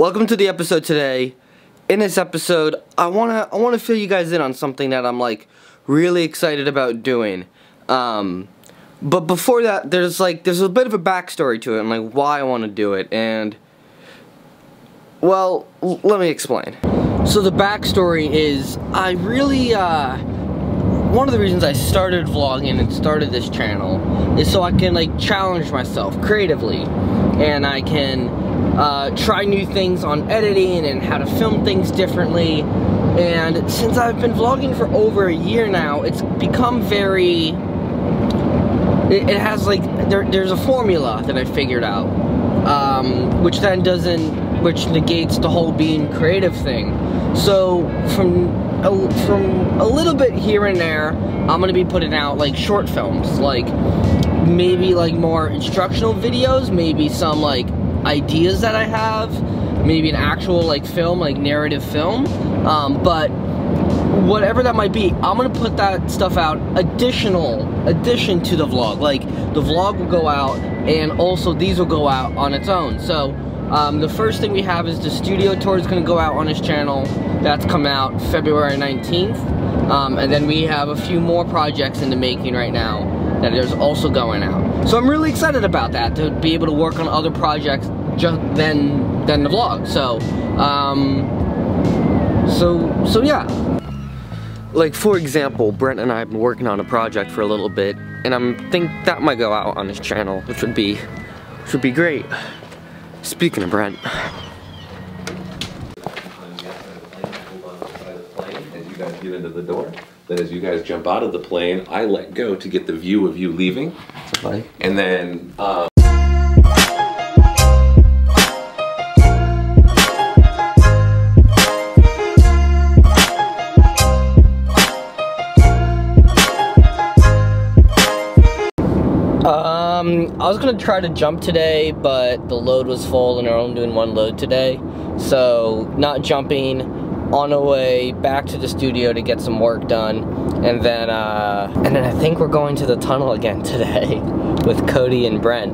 Welcome to the episode today. In this episode, I wanna I wanna fill you guys in on something that I'm like really excited about doing. Um, but before that, there's like there's a bit of a backstory to it and like why I want to do it. And well, let me explain. So the backstory is I really uh, one of the reasons I started vlogging and started this channel is so I can like challenge myself creatively and I can uh, try new things on editing and how to film things differently. And since I've been vlogging for over a year now it's become very it, it has like there, there's a formula that I figured out um, which then doesn't which negates the whole being creative thing. So from a, from a little bit here and there, I'm gonna be putting out like short films, like maybe like more instructional videos, maybe some like ideas that I have, maybe an actual like film, like narrative film, um, but whatever that might be, I'm gonna put that stuff out additional, addition to the vlog. Like the vlog will go out and also these will go out on its own. So um, the first thing we have is the studio tour is to go out on his channel. That's come out February 19th. Um, and then we have a few more projects in the making right now that is also going out. So I'm really excited about that, to be able to work on other projects just than, than the vlog. So, um, so, so yeah. Like for example, Brent and I have been working on a project for a little bit, and I'm think that might go out on his channel, which would be, which would be great. Speaking of Brent. As you guys get into the door, then as you guys jump out of the plane, I let go to get the view of you leaving. Buddy. And then, um, Um, I was gonna try to jump today, but the load was full and they're only doing one load today. So, not jumping, on our way back to the studio to get some work done. And then, uh, and then I think we're going to the tunnel again today with Cody and Brent.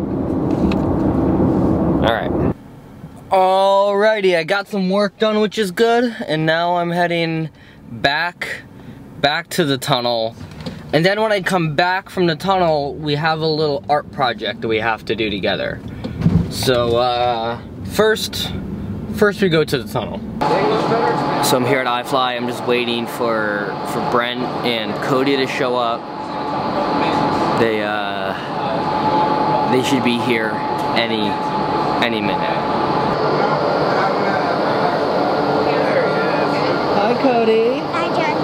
Alright. Alrighty, I got some work done, which is good. And now I'm heading back, back to the tunnel and then when I come back from the tunnel, we have a little art project that we have to do together. So, uh, first, first we go to the tunnel. So I'm here at iFly, I'm just waiting for, for Brent and Cody to show up. They, uh, they should be here any, any minute. Hi Cody. Hi, Jen.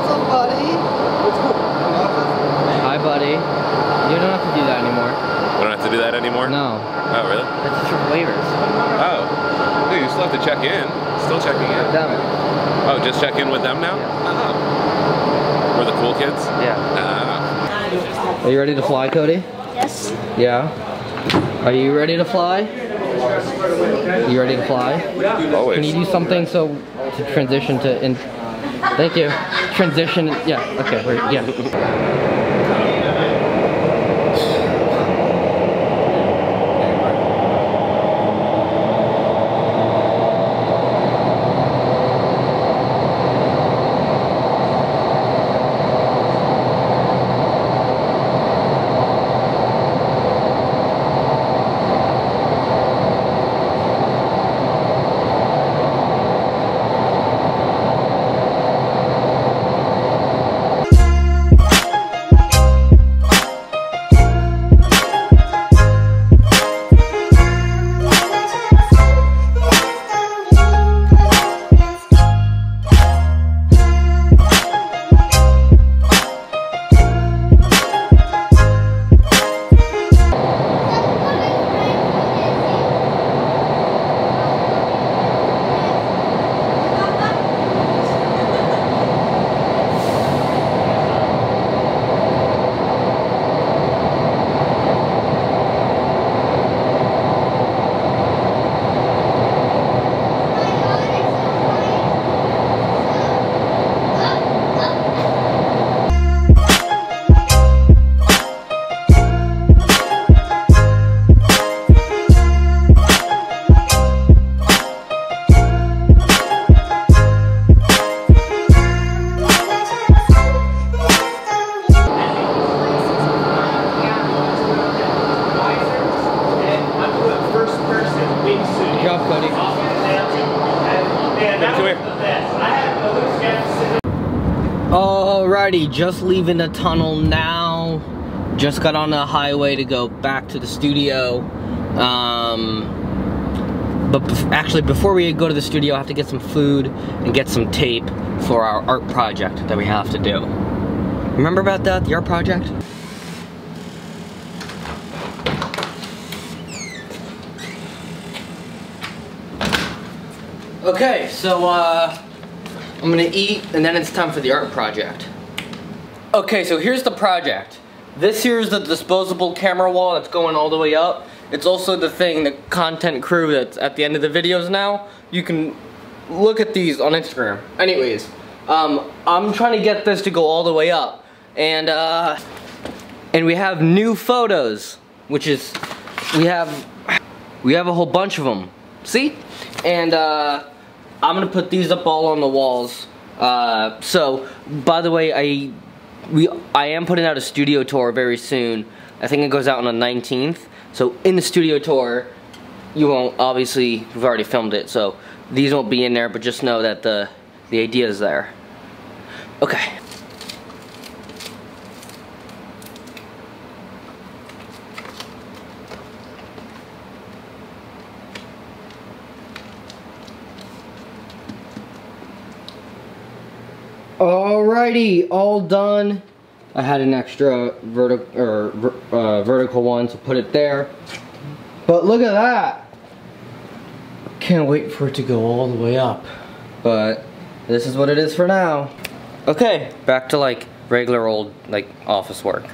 Hi buddy. You don't have to do that anymore. we don't have to do that anymore? No. Oh, really? That's just your waivers. Oh. Dude, you still have to check in. Still checking in. Them. Oh, just check in with them now? Yeah. Oh. We're the cool kids? Yeah. Ah. Are you ready to fly, Cody? Yes. Yeah. Are you ready to fly? You ready to fly? Always. Can you do something so to transition to in? Thank you. Transition. Yeah. Okay. We're, yeah. Alrighty, just leaving the tunnel now. Just got on the highway to go back to the studio. Um, but actually, before we go to the studio, I have to get some food and get some tape for our art project that we have to do. Remember about that, the art project? Okay, so uh, I'm gonna eat and then it's time for the art project. Okay, so here's the project. This here is the disposable camera wall that's going all the way up. It's also the thing, the content crew that's at the end of the videos now. You can look at these on Instagram. Anyways, um, I'm trying to get this to go all the way up. And, uh, and we have new photos, which is, we have, we have a whole bunch of them. See? And, uh, I'm gonna put these up all on the walls. Uh, so, by the way, I we I am putting out a studio tour very soon. I think it goes out on the 19th. So in the studio tour, you won't obviously we've already filmed it, so these won't be in there. But just know that the the idea is there. Okay. Alrighty, all done. I had an extra vertical or uh, vertical one, to put it there. But look at that! Can't wait for it to go all the way up. But this is what it is for now. Okay, back to like regular old like office work.